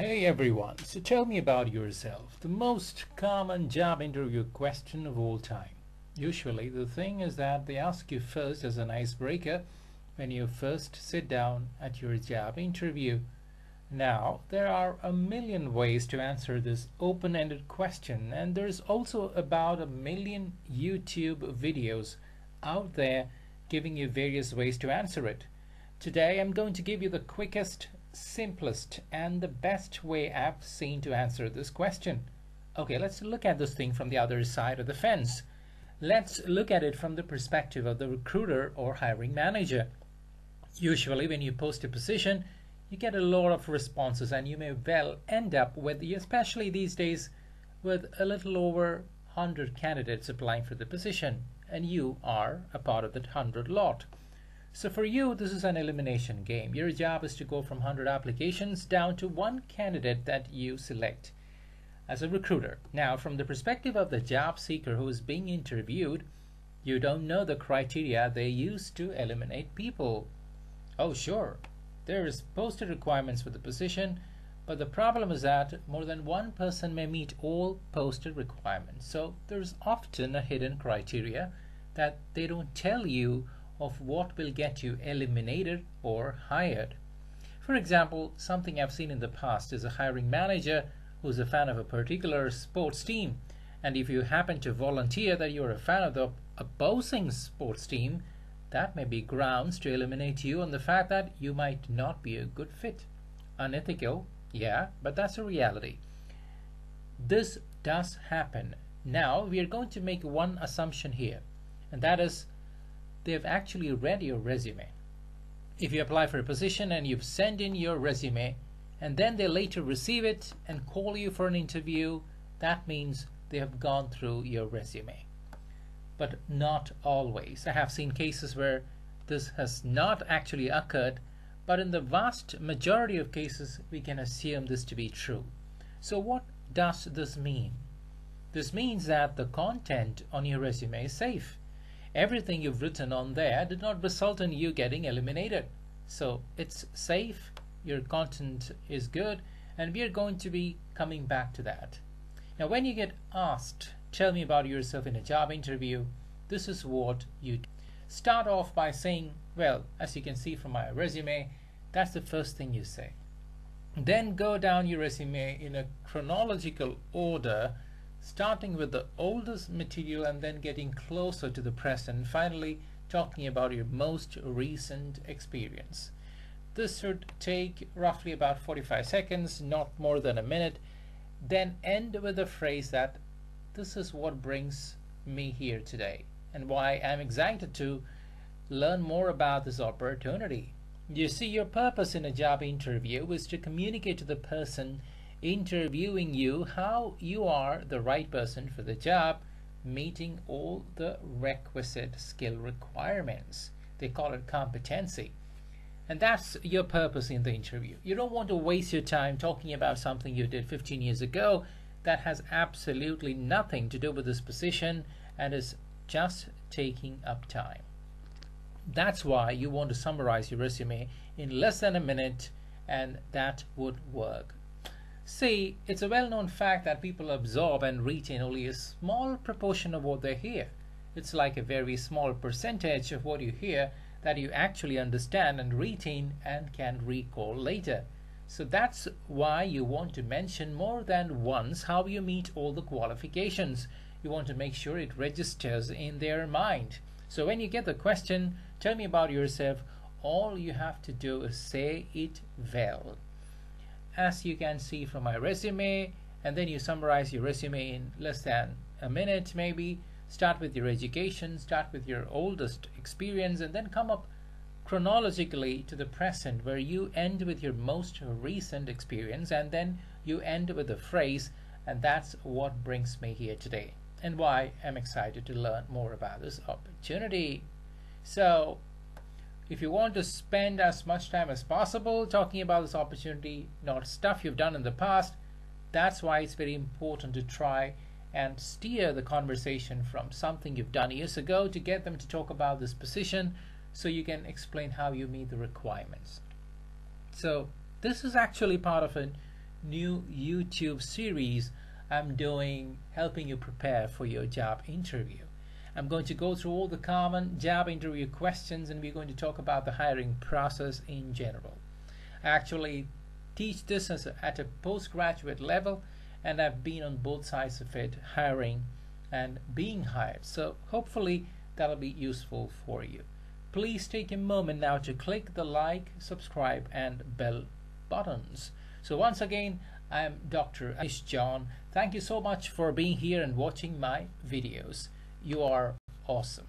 Hey everyone, so tell me about yourself. The most common job interview question of all time. Usually, the thing is that they ask you first as an icebreaker when you first sit down at your job interview. Now, there are a million ways to answer this open ended question, and there's also about a million YouTube videos out there giving you various ways to answer it. Today, I'm going to give you the quickest simplest and the best way I've seen to answer this question. Okay, let's look at this thing from the other side of the fence. Let's look at it from the perspective of the recruiter or hiring manager. Usually when you post a position, you get a lot of responses and you may well end up with, especially these days, with a little over 100 candidates applying for the position and you are a part of that 100 lot. So for you, this is an elimination game. Your job is to go from 100 applications down to one candidate that you select as a recruiter. Now, from the perspective of the job seeker who is being interviewed, you don't know the criteria they use to eliminate people. Oh, sure, there is posted requirements for the position, but the problem is that more than one person may meet all posted requirements. So there's often a hidden criteria that they don't tell you of what will get you eliminated or hired. For example, something I've seen in the past is a hiring manager who's a fan of a particular sports team. And if you happen to volunteer that you're a fan of the opposing sports team, that may be grounds to eliminate you on the fact that you might not be a good fit. Unethical, yeah, but that's a reality. This does happen. Now, we are going to make one assumption here, and that is they've actually read your resume. If you apply for a position and you've sent in your resume and then they later receive it and call you for an interview, that means they have gone through your resume. But not always. I have seen cases where this has not actually occurred, but in the vast majority of cases, we can assume this to be true. So, what does this mean? This means that the content on your resume is safe everything you've written on there did not result in you getting eliminated. So it's safe, your content is good, and we are going to be coming back to that. Now, when you get asked, tell me about yourself in a job interview, this is what you do. Start off by saying, well, as you can see from my resume, that's the first thing you say. Then go down your resume in a chronological order starting with the oldest material and then getting closer to the present, finally talking about your most recent experience. This should take roughly about 45 seconds, not more than a minute. Then end with a phrase that this is what brings me here today and why I'm excited to learn more about this opportunity. You see, your purpose in a job interview is to communicate to the person interviewing you how you are the right person for the job, meeting all the requisite skill requirements. They call it competency. And that's your purpose in the interview. You don't want to waste your time talking about something you did 15 years ago that has absolutely nothing to do with this position and is just taking up time. That's why you want to summarize your resume in less than a minute, and that would work. See, it's a well-known fact that people absorb and retain only a small proportion of what they hear. It's like a very small percentage of what you hear that you actually understand and retain and can recall later. So that's why you want to mention more than once how you meet all the qualifications. You want to make sure it registers in their mind. So when you get the question, tell me about yourself, all you have to do is say it well as you can see from my resume and then you summarize your resume in less than a minute maybe. Start with your education start with your oldest experience and then come up chronologically to the present where you end with your most recent experience and then you end with a phrase and that's what brings me here today and why I'm excited to learn more about this opportunity. So if you want to spend as much time as possible talking about this opportunity, not stuff you've done in the past, that's why it's very important to try and steer the conversation from something you've done years ago to get them to talk about this position so you can explain how you meet the requirements. So this is actually part of a new YouTube series I'm doing helping you prepare for your job interview. I'm going to go through all the common job interview questions and we're going to talk about the hiring process in general. I actually teach this as a, at a postgraduate level and I've been on both sides of it, hiring and being hired. So hopefully that'll be useful for you. Please take a moment now to click the like, subscribe and bell buttons. So once again, I am Dr. Anish John. Thank you so much for being here and watching my videos. You are awesome.